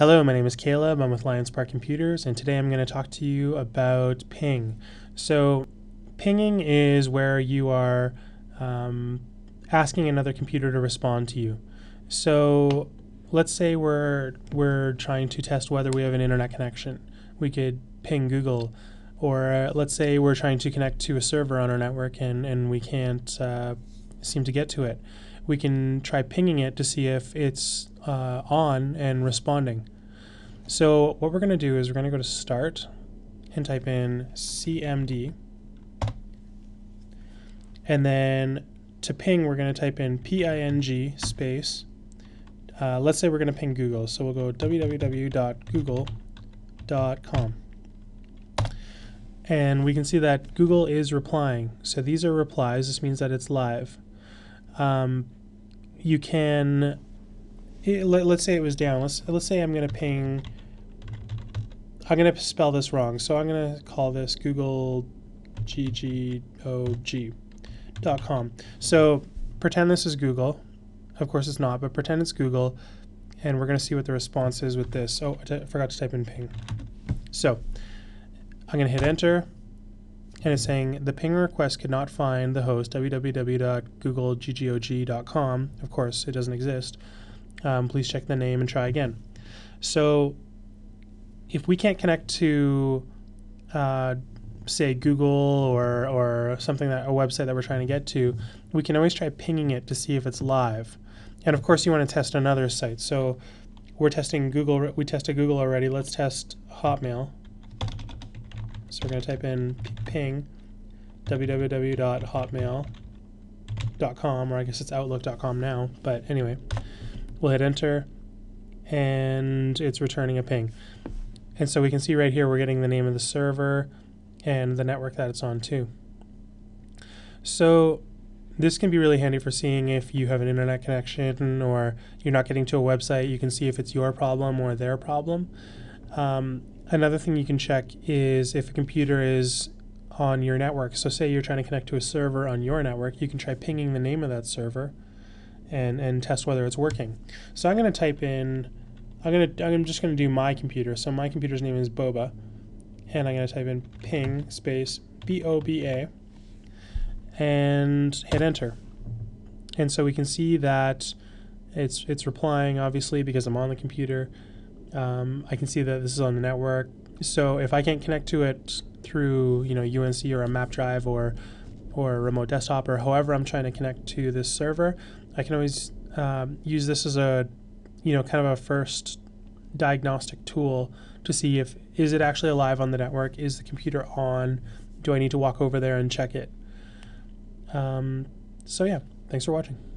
Hello, my name is Caleb. I'm with Lions Park Computers, and today I'm going to talk to you about ping. So, pinging is where you are um, asking another computer to respond to you. So, let's say we're we're trying to test whether we have an internet connection. We could ping Google, or uh, let's say we're trying to connect to a server on our network and and we can't uh, seem to get to it. We can try pinging it to see if it's uh, on and responding. So what we're going to do is we're going to go to start and type in cmd. And then to ping, we're going to type in ping space. Uh, let's say we're going to ping Google. So we'll go www.google.com. And we can see that Google is replying. So these are replies. This means that it's live. Um, you can Eh, let, us say it was down. Let's let's say I'm going to ping. I'm going to spell this wrong, so I'm going to call this Google ggog.com. So pretend this is Google. Of course, it's not, but pretend it's Google, and we're going to see what the response is with this. Oh, I forgot to type in ping. So I'm going to hit enter, and it's saying the ping request could not find the host www.googleggog.com. Of course, it doesn't exist um, please check the name and try again. So if we can't connect to, uh, say, Google or, or something that a website that we're trying to get to, we can always try pinging it to see if it's live. And of course, you want to test another site. So we're testing Google. We tested Google already. Let's test Hotmail. So we're going to type in ping www.hotmail.com, or I guess it's outlook.com now. But anyway, We'll hit enter and it's returning a ping. And so we can see right here we're getting the name of the server and the network that it's on too. So this can be really handy for seeing if you have an internet connection or you're not getting to a website. You can see if it's your problem or their problem. Um, another thing you can check is if a computer is on your network. So say you're trying to connect to a server on your network, you can try pinging the name of that server and, and test whether it's working. So I'm going to type in, I'm going to, I'm just going to do my computer. So my computer's name is Boba, and I'm going to type in ping space B-O-B-A and hit enter. And so we can see that it's it's replying obviously because I'm on the computer. Um, I can see that this is on the network. So if I can't connect to it through you know UNC or a map drive or or a remote desktop or however I'm trying to connect to this server, I can always um, use this as a, you know, kind of a first diagnostic tool to see if is it actually alive on the network? Is the computer on? Do I need to walk over there and check it? Um, so yeah, thanks for watching.